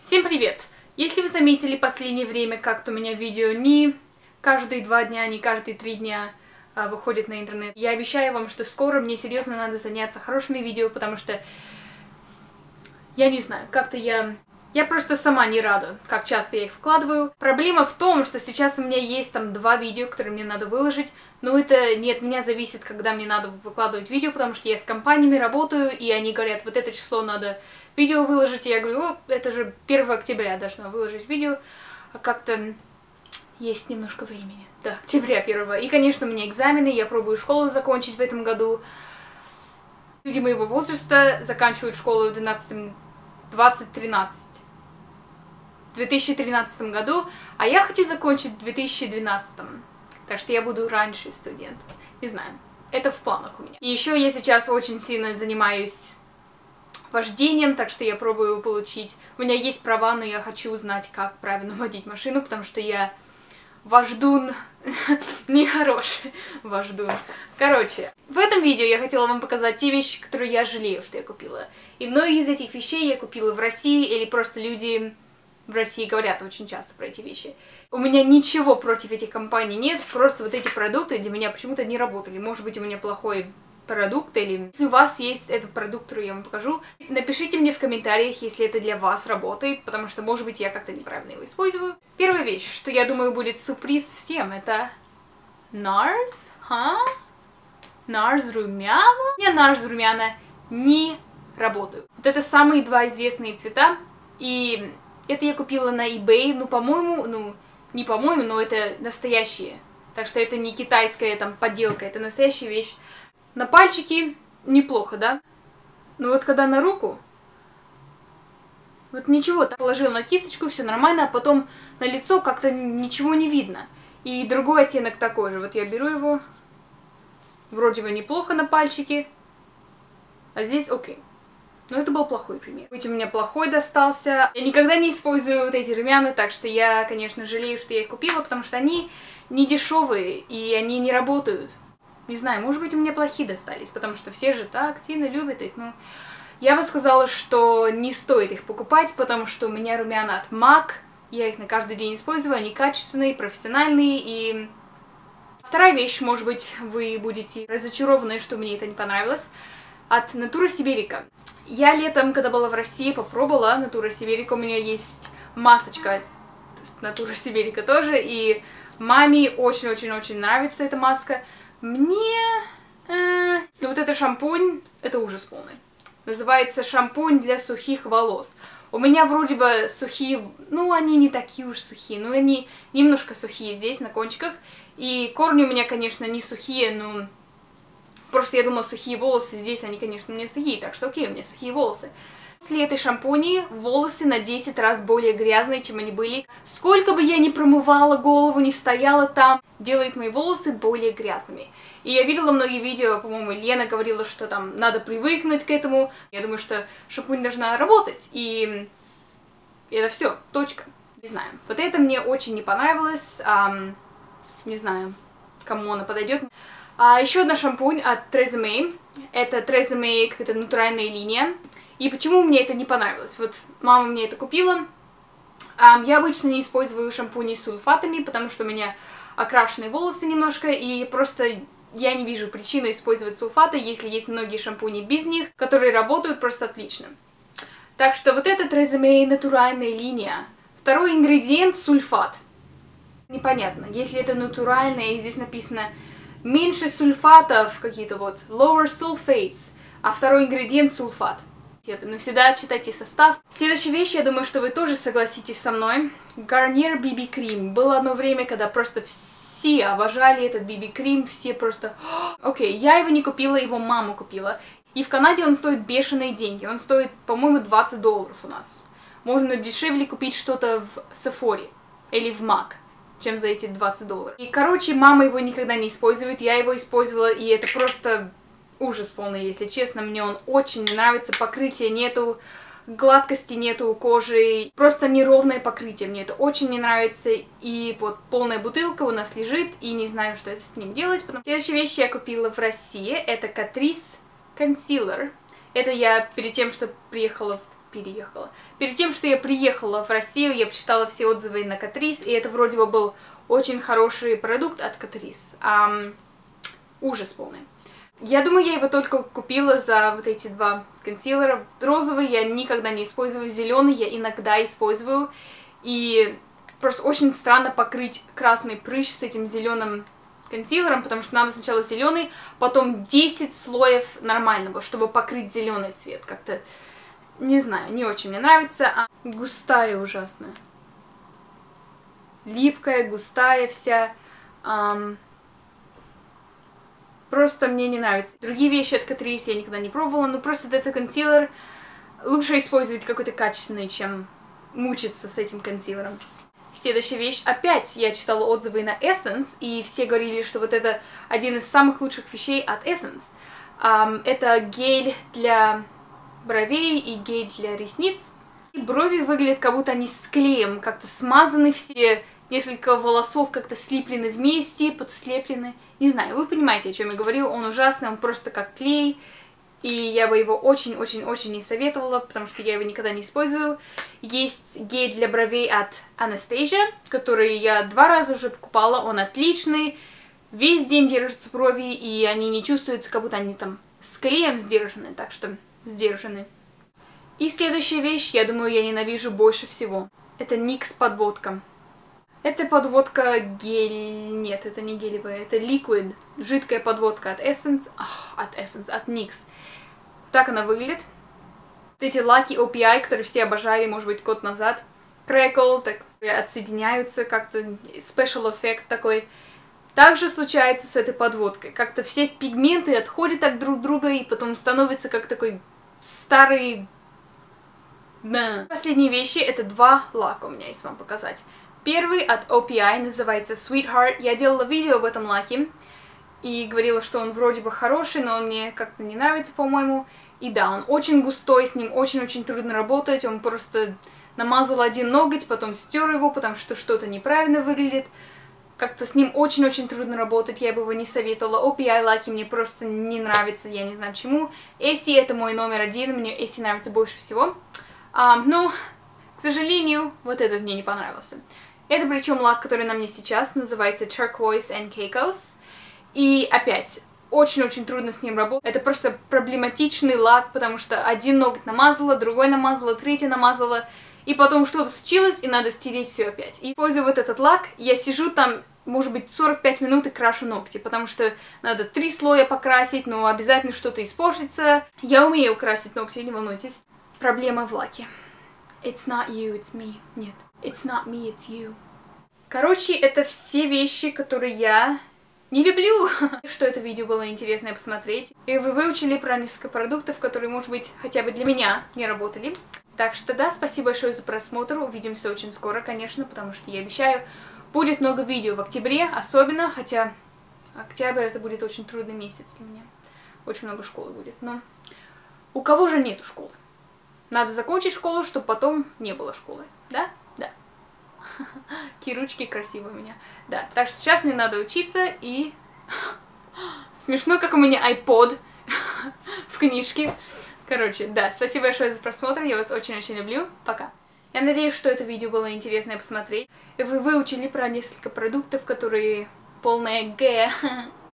Всем привет! Если вы заметили последнее время, как-то у меня видео не каждые два дня, не каждые три дня а, выходит на интернет, я обещаю вам, что скоро мне серьезно надо заняться хорошими видео, потому что я не знаю, как-то я я просто сама не рада, как часто я их вкладываю. Проблема в том, что сейчас у меня есть там два видео, которые мне надо выложить, но это не от меня зависит, когда мне надо выкладывать видео, потому что я с компаниями работаю, и они говорят, вот это число надо видео выложить, и я говорю, это же 1 октября должна выложить видео, а как-то есть немножко времени. Да, октября 1. И, конечно, у меня экзамены, я пробую школу закончить в этом году. Люди моего возраста заканчивают школу в 12 2013 в 2013 году, а я хочу закончить в 2012. Так что я буду раньше студент. Не знаю. Это в планах у меня. И еще я сейчас очень сильно занимаюсь вождением, так что я пробую получить... У меня есть права, но я хочу узнать, как правильно водить машину, потому что я вождун нехороший вождун. Короче, в этом видео я хотела вам показать те вещи, которые я жалею, что я купила. И многие из этих вещей я купила в России, или просто люди в России говорят очень часто про эти вещи. У меня ничего против этих компаний нет, просто вот эти продукты для меня почему-то не работали. Может быть, у меня плохой продукт, или если у вас есть этот продукт, который я вам покажу, напишите мне в комментариях, если это для вас работает, потому что, может быть, я как-то неправильно его использую. Первая вещь, что я думаю будет сюрприз всем, это NARS, ха? NARS румяна? Не NARS румяна не работают. Вот это самые два известные цвета, и это я купила на eBay, ну, по-моему, ну, не по-моему, но это настоящие. Так что это не китайская там подделка, это настоящая вещь. На пальчики неплохо, да? Но вот когда на руку, вот ничего, так положил на кисточку, все нормально, а потом на лицо как-то ничего не видно. И другой оттенок такой же. Вот я беру его, вроде бы неплохо на пальчике, а здесь окей. Но это был плохой пример. Ведь у меня плохой достался. Я никогда не использую вот эти румяна, так что я, конечно, жалею, что я их купила, потому что они не дешевые, и они не работают. Не знаю, может быть, у меня плохие достались, потому что все же так сильно любят их, ну... Я бы сказала, что не стоит их покупать, потому что у меня румяна от MAC, я их на каждый день использую, они качественные, профессиональные, и... Вторая вещь, может быть, вы будете разочарованы, что мне это не понравилось, от Натура Сибирика. Я летом, когда была в России, попробовала Натура Сибирика. У меня есть масочка Натура Сибирика тоже. И маме очень-очень-очень нравится эта маска. Мне... Э, ну вот это шампунь, это ужас полный. Называется шампунь для сухих волос. У меня вроде бы сухие, ну они не такие уж сухие, но они немножко сухие здесь, на кончиках. И корни у меня, конечно, не сухие, но Просто я думала, сухие волосы здесь, они, конечно, у сухие, так что окей, у меня сухие волосы. После этой шампуни волосы на 10 раз более грязные, чем они были. Сколько бы я ни промывала голову, не стояла там, делает мои волосы более грязными. И я видела многие видео, по-моему, Лена говорила, что там надо привыкнуть к этому. Я думаю, что шампунь должна работать. И это все, точка. Не знаю. Вот это мне очень не понравилось. Эм, не знаю, кому она подойдет. А, еще одна шампунь от Tresemme. Это Tresemme какая-то натуральная линия. И почему мне это не понравилось? Вот мама мне это купила. Я обычно не использую шампуни с сульфатами, потому что у меня окрашенные волосы немножко, и просто я не вижу причины использовать сульфаты, если есть многие шампуни без них, которые работают просто отлично. Так что вот это Tresemme натуральная линия. Второй ингредиент – сульфат. Непонятно, если это натуральное, и здесь написано меньше сульфатов какие-то вот, lower sulfates, а второй ингредиент сульфат. Но всегда читайте состав. Следующая вещь, я думаю, что вы тоже согласитесь со мной. Garnier BB Cream. Было одно время, когда просто все обожали этот BB Cream, все просто... Окей, okay, я его не купила, его мама купила. И в Канаде он стоит бешеные деньги. Он стоит, по-моему, 20 долларов у нас. Можно дешевле купить что-то в Sephora или в MAC чем за эти 20 долларов. И, короче, мама его никогда не использует, я его использовала, и это просто ужас полный, если честно. Мне он очень не нравится, покрытия нету, гладкости нету у кожи, просто неровное покрытие, мне это очень не нравится, и вот полная бутылка у нас лежит, и не знаю, что с ним делать. Потом... Следующая вещь я купила в России, это Catrice консилер. Это я перед тем, что приехала переехала. Перед тем, что я приехала в Россию, я почитала все отзывы на Катрис, и это вроде бы был очень хороший продукт от Катрис. Um, ужас полный. Я думаю, я его только купила за вот эти два консилера. Розовый я никогда не использую, зеленый я иногда использую. И просто очень странно покрыть красный прыщ с этим зеленым консилером, потому что надо сначала зеленый, потом 10 слоев нормального, чтобы покрыть зеленый цвет. Как-то, не знаю, не очень мне нравится. А густая ужасная. Липкая, густая вся. Um, Просто мне не нравится. Другие вещи от Catrice я никогда не пробовала, но просто этот консилер лучше использовать какой-то качественный, чем мучиться с этим консилером. Следующая вещь. Опять я читала отзывы на Essence, и все говорили, что вот это один из самых лучших вещей от Essence. Um, это гель для бровей и гель для ресниц. И брови выглядят, как будто они с клеем, как-то смазаны все несколько волосов как-то слиплены вместе, подслеплены. Не знаю, вы понимаете, о чем я говорю. Он ужасный, он просто как клей. И я бы его очень-очень-очень не советовала, потому что я его никогда не использую. Есть гель для бровей от Anastasia, который я два раза уже покупала. Он отличный. Весь день держатся брови, и они не чувствуются, как будто они там с клеем сдержаны. Так что сдержаны. И следующая вещь, я думаю, я ненавижу больше всего. Это NYX подводка. Это подводка гель... Нет, это не гелевая, это liquid. Жидкая подводка от Essence. Ах, от Essence, от NYX. Так она выглядит. Эти лаки OPI, которые все обожали, может быть, год назад. Crackle, так отсоединяются как-то. Special эффект такой. Также случается с этой подводкой. Как-то все пигменты отходят от друг друга и потом становится как такой старый... Последние вещи, это два лака у меня есть вам показать. Первый от OPI называется Sweetheart. Я делала видео об этом лаке и говорила, что он вроде бы хороший, но он мне как-то не нравится, по-моему. И да, он очень густой, с ним очень-очень трудно работать. Он просто намазал один ноготь, потом стер его, потому что что-то неправильно выглядит. Как-то с ним очень-очень трудно работать, я бы его не советовала. OPI лаки мне просто не нравятся, я не знаю почему. Эсси это мой номер один, мне Эсси нравится больше всего. Um, ну, к сожалению, вот этот мне не понравился. Это причем лак, который на мне сейчас, называется Turquoise and Caicos. И опять, очень-очень трудно с ним работать. Это просто проблематичный лак, потому что один ноготь намазала, другой намазала, третий намазала, и потом что-то случилось, и надо стереть все опять. И используя вот этот лак, я сижу там, может быть, 45 минут и крашу ногти, потому что надо три слоя покрасить, но обязательно что-то испортится. Я умею красить ногти, не волнуйтесь. Проблема в лаке. It's not you, it's me. Нет. It's not me, it's you. Короче, это все вещи, которые я не люблю. Что это видео было интересное посмотреть. И вы выучили про несколько продуктов, которые, может быть, хотя бы для меня не работали. Так что да, спасибо большое за просмотр. Увидимся очень скоро, конечно, потому что я обещаю, будет много видео в октябре, особенно, хотя октябрь это будет очень трудный месяц для меня. Очень много школы будет, но у кого же нету школы? Надо закончить школу, чтобы потом не было школы, да? Какие ручки красивые у меня. Да, так что сейчас мне надо учиться и... Смешно, как у меня iPod в книжке. Короче, да, спасибо большое за просмотр, я вас очень-очень люблю. Пока. Я надеюсь, что это видео было интересное посмотреть. Вы выучили про несколько продуктов, которые полное Г.